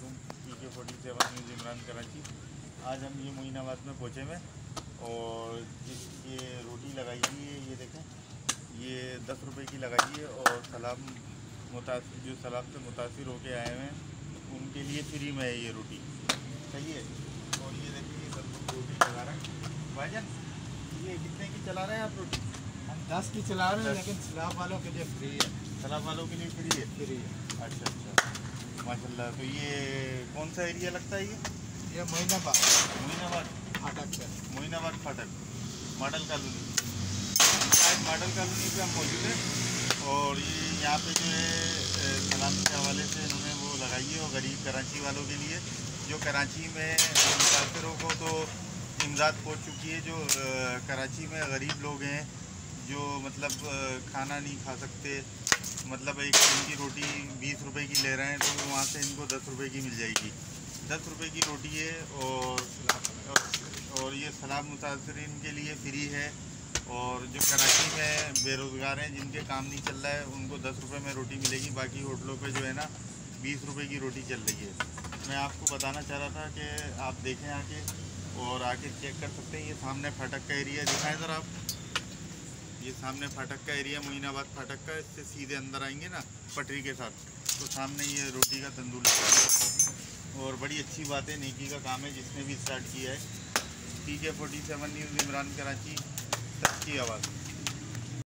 वालेकुम P K forty seven news Imran Karachi आज हम ये मोइनाबाद में पहुँचे में और जिस ये रोटी लगाई हुई है ये देखें ये दस रुपए की लगाई है और सलाब मुतासर जो सलाब से मुतासर होके आए हुए हैं उनके लिए फ्री में है ये रोटी। सही है? और ये देखिए ये सब रोटी लगा रहे हैं। भाईजान ये कितने की चला रहे हैं आप रोटी? हम दस की चला रहे हैं लेकिन सलाब वालों के लिए फ्री है। सलाब वालों के लिए फ्री है? फ्री है। माशाल्लाह तो ये कौन सा एरिया लगता है ये? ये मोइनाबाद। मोइनाबाद? फाटक पे। मोइनाबाद फाटक। Model colony. शायद मॉडल कॉलोनी पे हम मौजूद हैं। और ये यहाँ पे जो है सलाम के हवाले से इन्होंने वो लगाई है और गरीब कराची वालों के लिए। जो कराची में मुसाफिरों को तो इमदाद पहुँच चुकी है जो कराची में गरीब लोग हैं जो मतलब खाना नहीं खा सकते मतलब एक दिन की रोटी बीस रुपए की ले रहे हैं तो वहाँ से इनको दस रुपए की मिल जाएगी। दस रुपए की रोटी है और और ये सलाब मुतासरीन के लिए फ्री है, और जो कराची में बेरोज़गार हैं, जिनके काम नहीं चल रहा है, उनको दस रुपए में रोटी मिलेगी, बाकी होटलों पे जो है ना, बीस रुपए की रोटी चल रही है। मैं आपको बताना चाह रहा था कि आप देखें आके और आके चेक कर सकते हैं, ये सामने फाटक का एरिया दिखाएँ ज़रा आप। ये सामने फाटक का एरिया, मोइनाबाद फाटक का, इससे सीधे अंदर आएँगे ना, पटरी के साथ। तो सामने ये रोटी का तंदूर और बड़ी अच्छी बात है नेकी का काम है, जिसने भी स्टार्ट किया है। T K forty seven news Imran Karachi सबकी आवाज़।